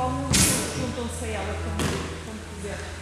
como juntam-se a ela quando, puder. quiser.